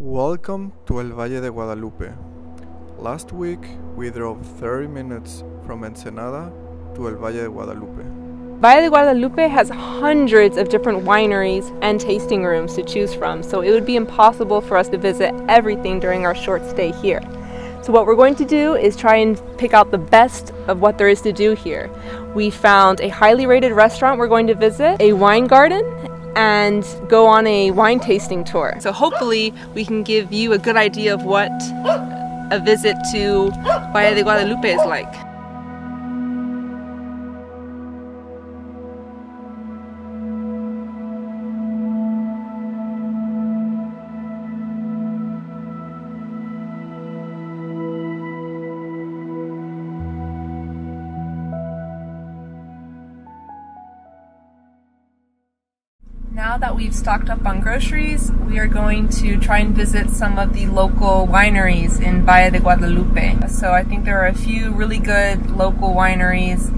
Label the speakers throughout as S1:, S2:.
S1: Welcome to El Valle de Guadalupe. Last week we drove 30 minutes from Ensenada to El Valle de Guadalupe.
S2: Valle de Guadalupe has hundreds of different wineries and tasting rooms to choose from, so it would be impossible for us to visit everything during our short stay here. So what we're going to do is try and pick out the best of what there is to do here. We found a highly rated restaurant we're going to visit, a wine garden, and go on a wine tasting tour. So hopefully we can give you a good idea of what a visit to Valle de Guadalupe is like. Now that we've stocked up on groceries, we are going to try and visit some of the local wineries in Valle de Guadalupe. So I think there are a few really good local wineries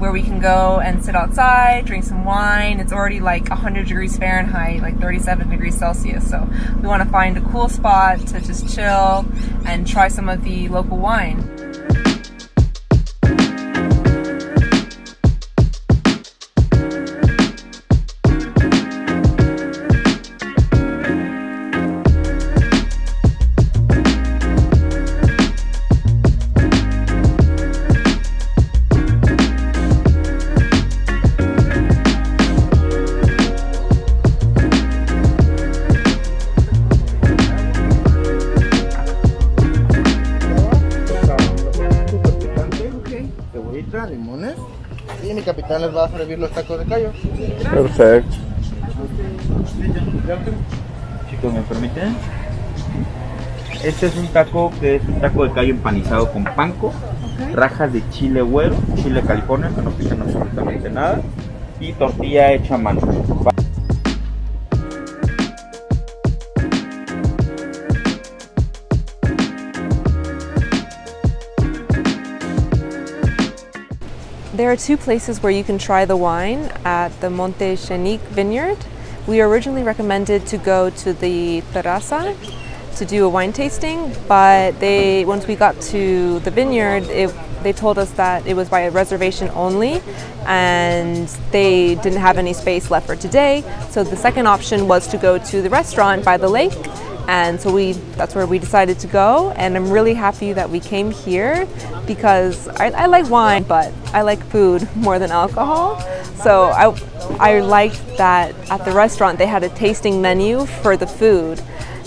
S2: where we can go and sit outside, drink some wine. It's already like 100 degrees Fahrenheit, like 37 degrees Celsius. So we want to find a cool spot to just chill and try some of the local wine.
S3: Capitán les va a servir los tacos de callo.
S1: Perfect.
S4: Chicos, ¿me permiten? Este es un taco que es un taco de callo empanizado con panco, rajas de chile güero, chile california, que no pican absolutamente nada, y tortilla hecha a mano.
S2: Are two places where you can try the wine at the Monte Xanic Vineyard. We originally recommended to go to the terraza to do a wine tasting, but they once we got to the vineyard, it, they told us that it was by reservation only, and they didn't have any space left for today. So the second option was to go to the restaurant by the lake, and so we that's where we decided to go. And I'm really happy that we came here because I, I like wine, but I like food more than alcohol. So I I liked that at the restaurant they had a tasting menu for the food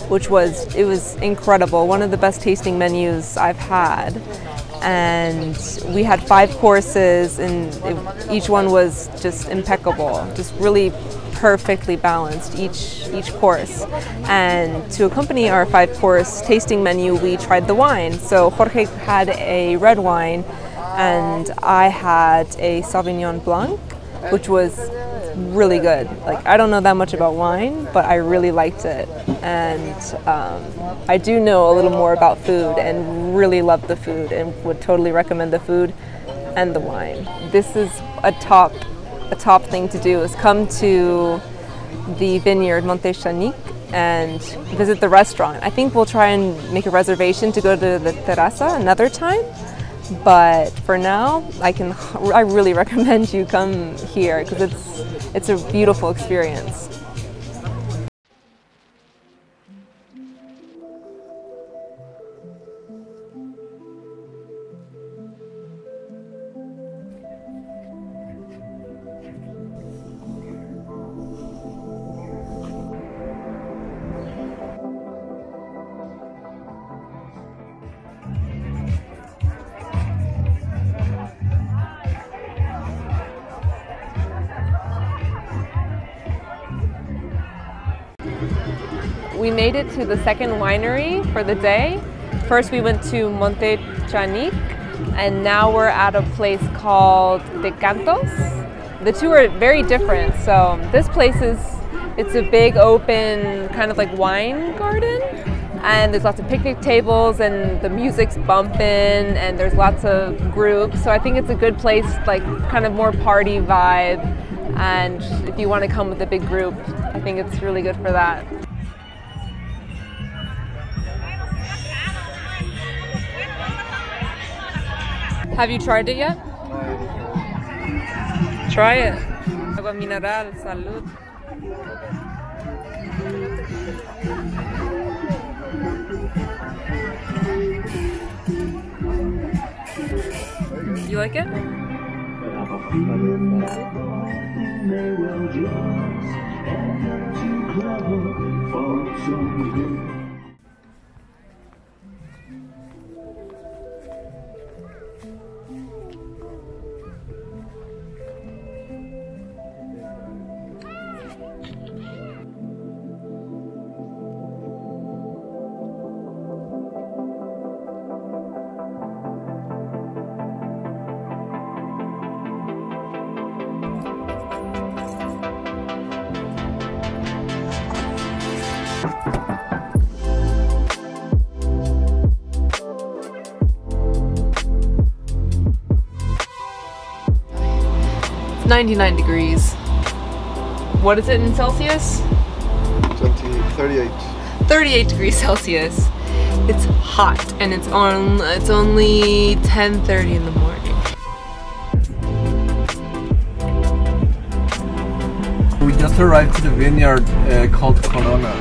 S2: which was it was incredible one of the best tasting menus i've had and we had five courses and it, each one was just impeccable just really perfectly balanced each each course and to accompany our five course tasting menu we tried the wine so jorge had a red wine and i had a sauvignon blanc which was really good. Like I don't know that much about wine, but I really liked it, and um, I do know a little more about food and really love the food and would totally recommend the food and the wine. This is a top a top thing to do is come to the vineyard Monte Xanic and visit the restaurant. I think we'll try and make a reservation to go to the terraza another time but for now i can i really recommend you come here because it's it's a beautiful experience we made it to the second winery for the day. First, we went to Monte Xanic, and now we're at a place called Decantos. The two are very different. So this place is it's a big open kind of like wine garden and there's lots of picnic tables and the music's bumping and there's lots of groups so i think it's a good place like kind of more party vibe and if you want to come with a big group i think it's really good for that Have you tried it yet? Try it. Agua mineral, salud. You like it? It's 99 degrees. What is it in Celsius?
S1: 20, 38.
S2: 38 degrees Celsius. It's hot and it's on it's only 10:30 in the morning.
S1: We just arrived to the vineyard uh, called Corona.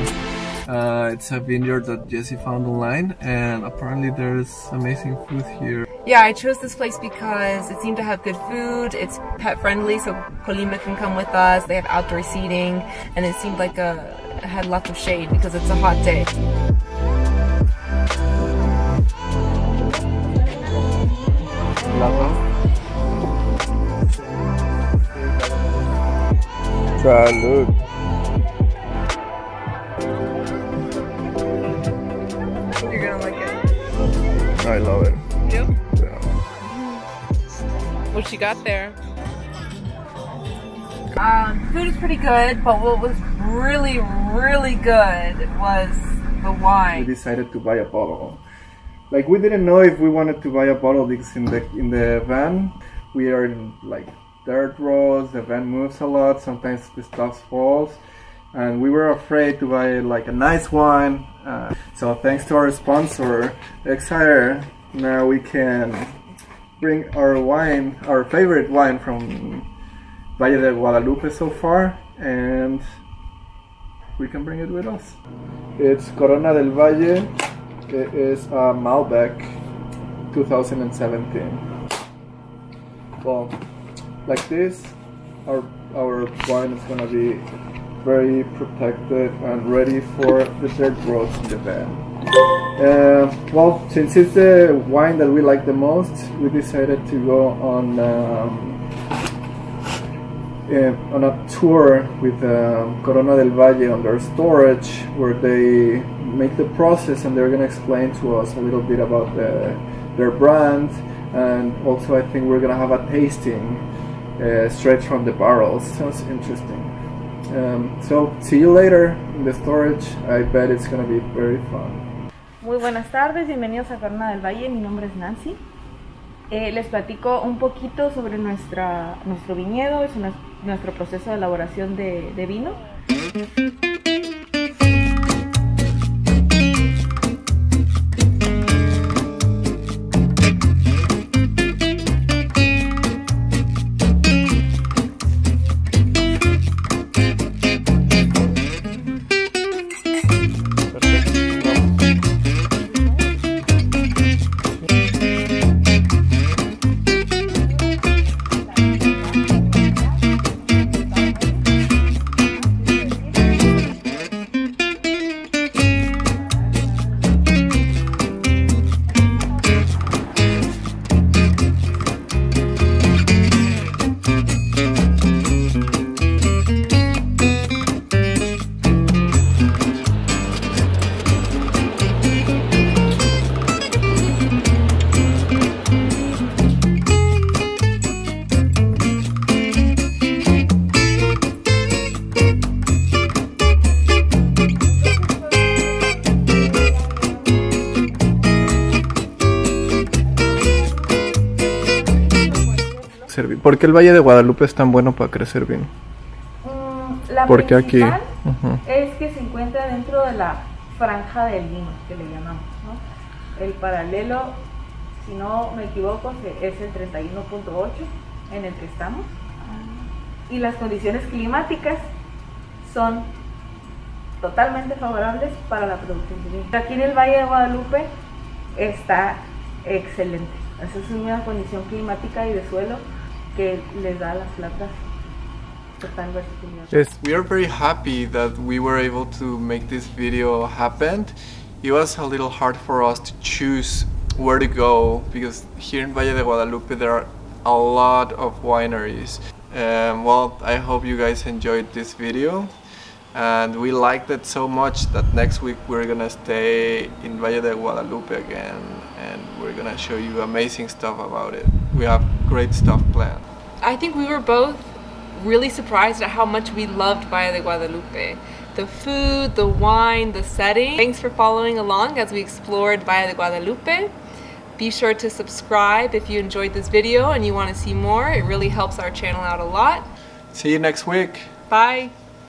S1: Uh, it's a vineyard that Jesse found online, and apparently there's amazing food here.
S2: Yeah, I chose this place because it seemed to have good food. It's pet friendly, so Colima can come with us. They have outdoor seating, and it seemed like a, it had lots of shade because it's a hot day.
S1: Salud.
S2: You're gonna like it.
S1: I love it.
S2: Yep.
S1: Yeah.
S2: What you got there? Um, food is pretty good, but what was really, really good was the wine.
S1: We decided to buy a bottle. Like we didn't know if we wanted to buy a bottle because in the in the van we are in like dirt roads. The van moves a lot. Sometimes the stuff falls, and we were afraid to buy like a nice wine. Uh, so thanks to our sponsor, Exire, now we can bring our wine, our favorite wine from Valle de Guadalupe so far, and we can bring it with us. It's Corona del Valle. It is a Malbec 2017. Well, like this, our our wine is gonna be very protected and ready for the dirt roads in the van. Uh, well, since it's the wine that we like the most, we decided to go on um, uh, on a tour with um, Corona del Valle on their storage, where they make the process and they're gonna explain to us a little bit about the, their brand, and also I think we're gonna have a tasting uh, straight from the barrels. Sounds interesting. Um, so see you later in the storage. I bet it's gonna be very fun.
S5: Muy buenas tardes, bienvenidos a Corona del Valle, mi nombre es Nancy. Eh, les platico un poquito sobre nuestra, nuestro viñedo, una- nuestro proceso de elaboración de, de vino.
S1: Servir. ¿Por qué el Valle de Guadalupe es tan bueno para crecer vino?
S5: Mm, La
S1: ¿Por qué aquí?
S5: principal
S1: Ujú.
S5: es que se encuentra dentro de la franja del vino, que le llamamos. ¿no? El paralelo si no me equivoco, es el 31.8 en el que estamos. Y las condiciones climáticas son totalmente favorables para la producción de vino. Aquí en el Valle de Guadalupe está excelente. Esa es una condición climática y de suelo que les da a las plantas.
S1: Yes, we are very happy that we were able to make this video happen. It was a little hard for us to choose where to go because here in Valle de Guadalupe there are a lot of wineries. Um, well, I hope you guys enjoyed this video and we liked it so much that next week we're gonna stay in Valle de Guadalupe again and we're gonna show you amazing stuff about it. We have great stuff planned.
S2: I think we were both really surprised at how much we loved Valle de Guadalupe. The food, the wine, the setting. Thanks for following along as we explored Valle de Guadalupe. Be sure to subscribe if you enjoyed this video and you want to see more. It really helps our channel out a lot.
S1: See you next week.
S2: Bye!